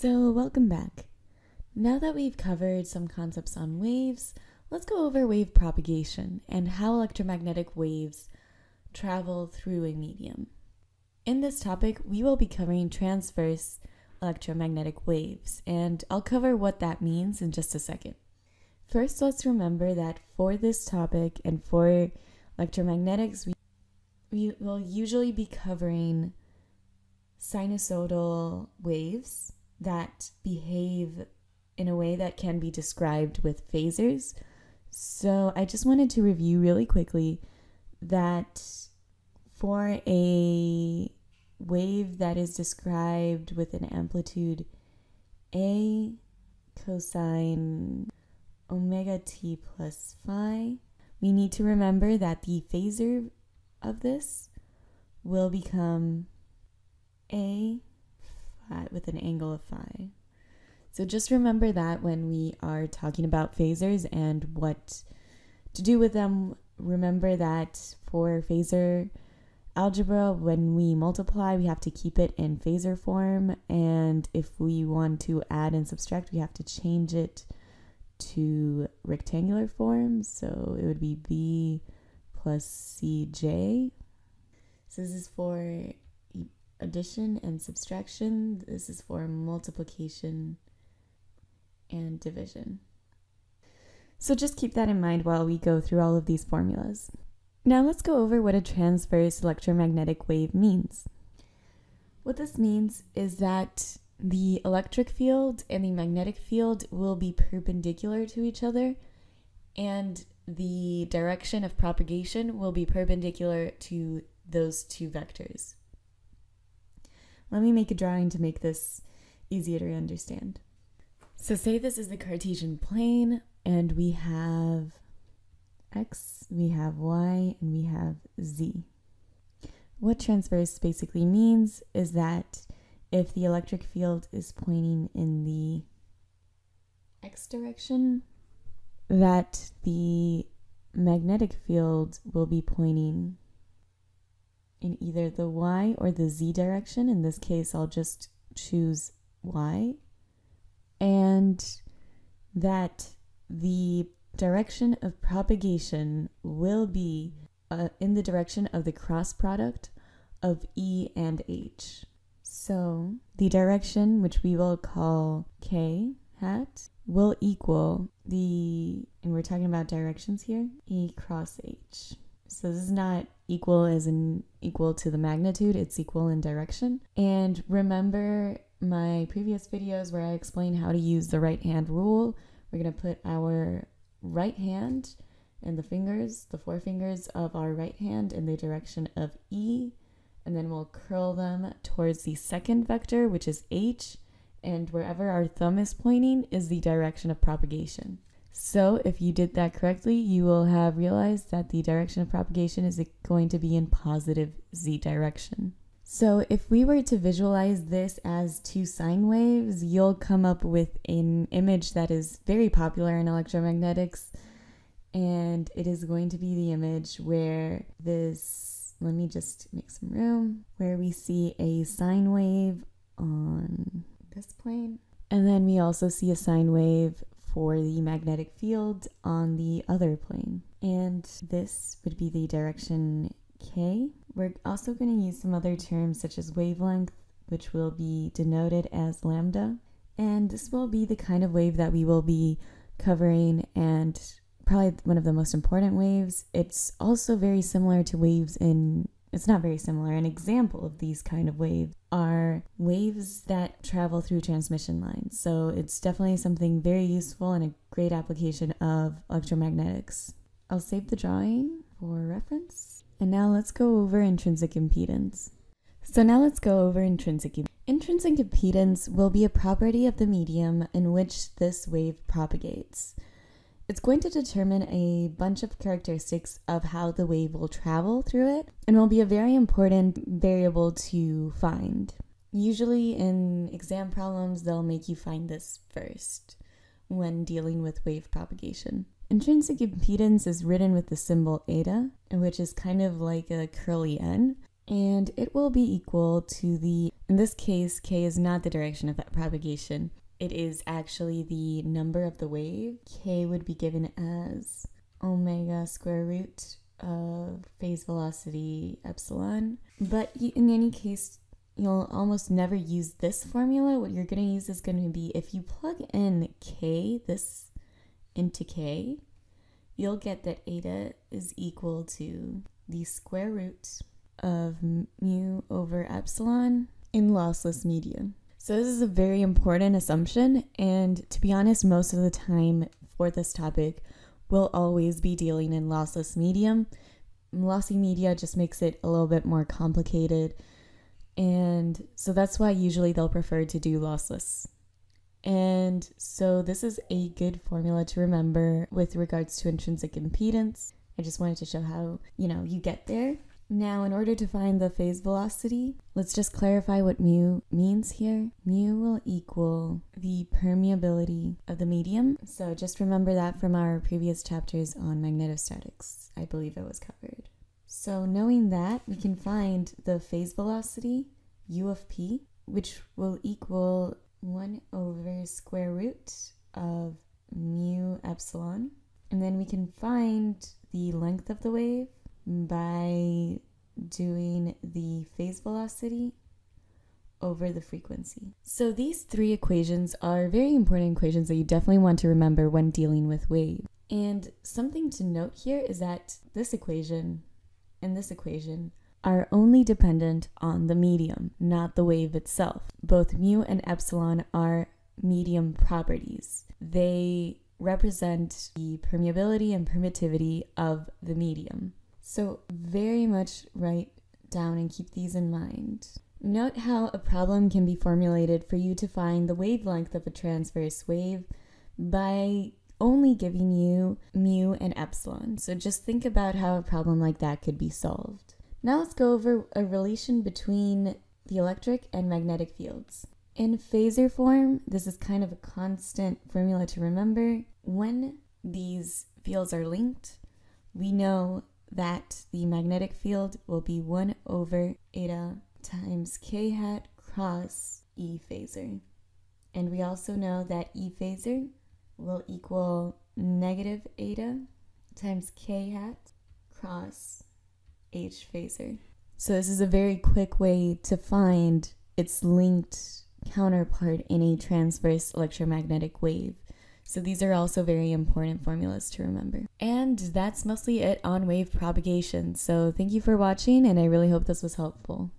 So, welcome back. Now that we've covered some concepts on waves, let's go over wave propagation and how electromagnetic waves travel through a medium. In this topic, we will be covering transverse electromagnetic waves, and I'll cover what that means in just a second. First, let's remember that for this topic and for electromagnetics, we, we will usually be covering sinusoidal waves that behave in a way that can be described with phasors. So I just wanted to review really quickly that for a wave that is described with an amplitude A cosine omega t plus phi, we need to remember that the phasor of this will become A with an angle of phi. So just remember that when we are talking about phasors and what to do with them, remember that for phasor algebra, when we multiply, we have to keep it in phasor form. And if we want to add and subtract, we have to change it to rectangular form. So it would be b plus cj. So this is for addition and subtraction. This is for multiplication and division. So just keep that in mind while we go through all of these formulas. Now let's go over what a transverse electromagnetic wave means. What this means is that the electric field and the magnetic field will be perpendicular to each other, and the direction of propagation will be perpendicular to those two vectors. Let me make a drawing to make this easier to understand. So say this is the Cartesian plane and we have x, we have y, and we have z. What transverse basically means is that if the electric field is pointing in the x direction, that the magnetic field will be pointing in either the y or the z direction. In this case, I'll just choose y and that the direction of propagation will be uh, in the direction of the cross product of E and H. So the direction, which we will call K hat, will equal the, and we're talking about directions here, E cross H. So this is not equal as in equal to the magnitude, it's equal in direction. And remember my previous videos where I explain how to use the right hand rule. We're going to put our right hand and the fingers, the four fingers of our right hand in the direction of E, and then we'll curl them towards the second vector, which is H, and wherever our thumb is pointing is the direction of propagation. So if you did that correctly, you will have realized that the direction of propagation is going to be in positive Z direction. So if we were to visualize this as two sine waves, you'll come up with an image that is very popular in electromagnetics. And it is going to be the image where this, let me just make some room, where we see a sine wave on this plane. And then we also see a sine wave for the magnetic field on the other plane. And this would be the direction K. We're also going to use some other terms such as wavelength, which will be denoted as lambda. And this will be the kind of wave that we will be covering and probably one of the most important waves. It's also very similar to waves in it's not very similar. An example of these kind of waves are waves that travel through transmission lines. So it's definitely something very useful and a great application of electromagnetics. I'll save the drawing for reference. And now let's go over intrinsic impedance. So now let's go over intrinsic impedance. Intrinsic impedance will be a property of the medium in which this wave propagates. It's going to determine a bunch of characteristics of how the wave will travel through it and will be a very important variable to find. Usually in exam problems, they'll make you find this first when dealing with wave propagation. Intrinsic impedance is written with the symbol eta, which is kind of like a curly N. and it will be equal to the, in this case, k is not the direction of that propagation. It is actually the number of the wave. k would be given as omega square root of phase velocity epsilon. But in any case, you'll almost never use this formula. What you're going to use is going to be if you plug in k, this into k, you'll get that eta is equal to the square root of mu over epsilon in lossless medium. So this is a very important assumption and to be honest most of the time for this topic we'll always be dealing in lossless medium. Lossy media just makes it a little bit more complicated and so that's why usually they'll prefer to do lossless. And so this is a good formula to remember with regards to intrinsic impedance. I just wanted to show how, you know, you get there. Now, in order to find the phase velocity, let's just clarify what mu means here. Mu will equal the permeability of the medium. So just remember that from our previous chapters on magnetostatics. I believe it was covered. So knowing that, we can find the phase velocity, u of p, which will equal 1 over square root of mu epsilon. And then we can find the length of the wave by doing the phase velocity over the frequency. So these three equations are very important equations that you definitely want to remember when dealing with wave. And something to note here is that this equation and this equation are only dependent on the medium, not the wave itself. Both mu and epsilon are medium properties. They represent the permeability and permittivity of the medium. So, very much write down and keep these in mind. Note how a problem can be formulated for you to find the wavelength of a transverse wave by only giving you mu and epsilon. So just think about how a problem like that could be solved. Now let's go over a relation between the electric and magnetic fields. In phasor form, this is kind of a constant formula to remember. When these fields are linked, we know that the magnetic field will be 1 over eta times k hat cross E phasor. And we also know that E phasor will equal negative eta times k hat cross h phasor. So this is a very quick way to find its linked counterpart in a transverse electromagnetic wave. So these are also very important formulas to remember. And that's mostly it on wave propagation. So thank you for watching and I really hope this was helpful.